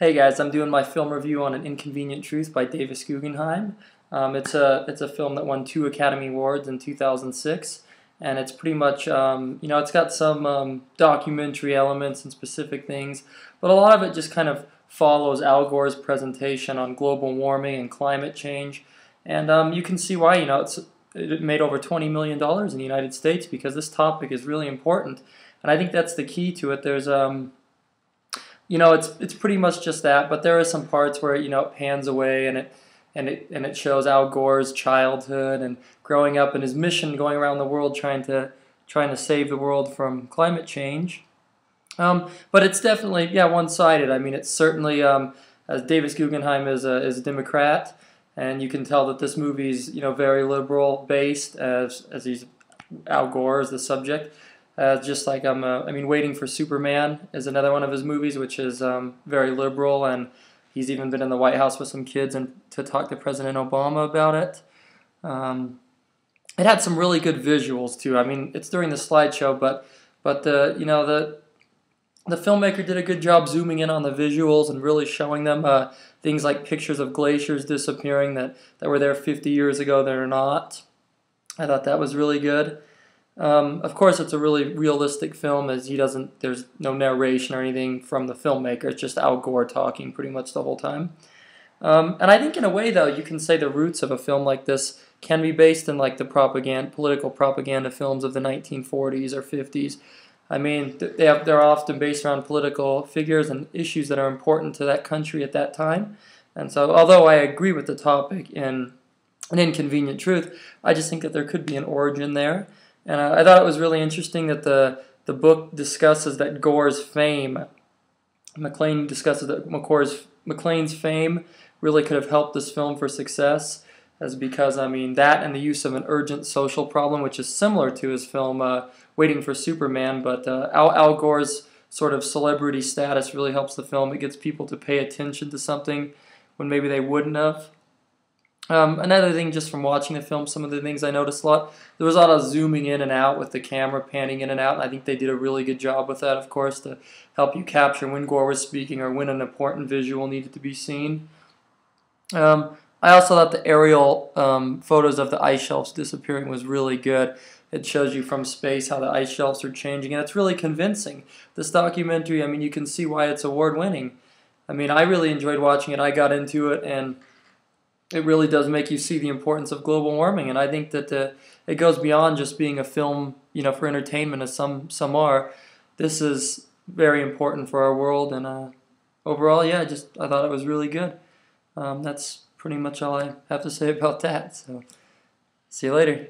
Hey guys, I'm doing my film review on An Inconvenient Truth by Davis Guggenheim. Um, it's a it's a film that won two Academy Awards in 2006, and it's pretty much um, you know it's got some um, documentary elements and specific things, but a lot of it just kind of follows Al Gore's presentation on global warming and climate change, and um, you can see why you know it's it made over 20 million dollars in the United States because this topic is really important, and I think that's the key to it. There's um you know, it's it's pretty much just that. But there are some parts where you know it pans away and it and it and it shows Al Gore's childhood and growing up and his mission going around the world trying to trying to save the world from climate change. Um, but it's definitely yeah one-sided. I mean, it's certainly um, as Davis Guggenheim is a is a Democrat, and you can tell that this movie's you know very liberal based as as he's Al Gore is the subject. Uh, just like I'm, uh, I mean, Waiting for Superman is another one of his movies, which is um, very liberal, and he's even been in the White House with some kids and to talk to President Obama about it. Um, it had some really good visuals too. I mean, it's during the slideshow, but but the you know the the filmmaker did a good job zooming in on the visuals and really showing them uh, things like pictures of glaciers disappearing that, that were there 50 years ago that are not. I thought that was really good. Um, of course, it's a really realistic film, as he doesn't. There's no narration or anything from the filmmaker. It's just Al Gore talking pretty much the whole time. Um, and I think, in a way, though, you can say the roots of a film like this can be based in like the propaganda, political propaganda films of the 1940s or 50s. I mean, they have, they're often based around political figures and issues that are important to that country at that time. And so, although I agree with the topic in an inconvenient truth, I just think that there could be an origin there. And I, I thought it was really interesting that the the book discusses that Gore's fame, McLane discusses that McCore's, McLane's fame really could have helped this film for success, as because I mean that and the use of an urgent social problem, which is similar to his film uh, Waiting for Superman, but uh, Al, Al Gore's sort of celebrity status really helps the film. It gets people to pay attention to something when maybe they wouldn't have. Um, another thing, just from watching the film, some of the things I noticed a lot, there was a lot of zooming in and out with the camera panning in and out, and I think they did a really good job with that, of course, to help you capture when Gore was speaking or when an important visual needed to be seen. Um, I also thought the aerial um, photos of the ice shelves disappearing was really good. It shows you from space how the ice shelves are changing, and it's really convincing. This documentary, I mean, you can see why it's award-winning. I mean, I really enjoyed watching it. I got into it, and it really does make you see the importance of global warming. And I think that uh, it goes beyond just being a film, you know, for entertainment, as some some are. This is very important for our world, and uh, overall, yeah, just I thought it was really good. Um, that's pretty much all I have to say about that. So, see you later.